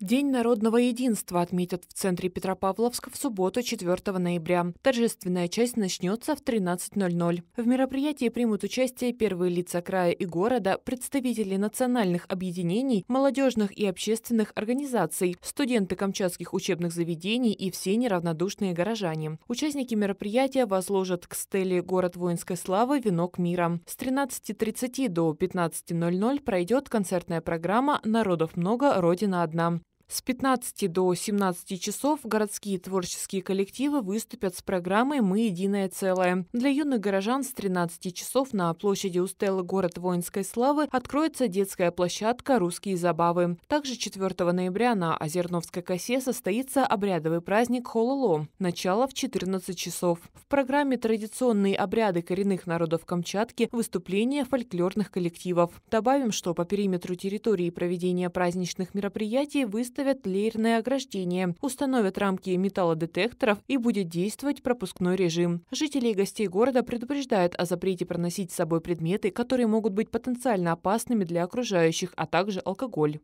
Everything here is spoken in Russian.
День народного единства отметят в центре Петропавловска в субботу 4 ноября. Торжественная часть начнется в 13.00. В мероприятии примут участие первые лица края и города, представители национальных объединений, молодежных и общественных организаций, студенты камчатских учебных заведений и все неравнодушные горожане. Участники мероприятия возложат к стеле «Город воинской славы» венок мира. С 13.30 до 15.00 пройдет концертная программа «Народов много, Родина одна». С 15 до 17 часов городские творческие коллективы выступят с программой «Мы единое целое». Для юных горожан с 13 часов на площади у Стеллы «Город воинской славы» откроется детская площадка «Русские забавы». Также 4 ноября на Озерновской косе состоится обрядовый праздник Хололо. Начало в 14 часов. В программе традиционные обряды коренных народов Камчатки, выступления фольклорных коллективов. Добавим, что по периметру территории проведения праздничных мероприятий выставят выставят леерное ограждение, установят рамки металлодетекторов и будет действовать пропускной режим. Жители и гостей города предупреждают о запрете проносить с собой предметы, которые могут быть потенциально опасными для окружающих, а также алкоголь.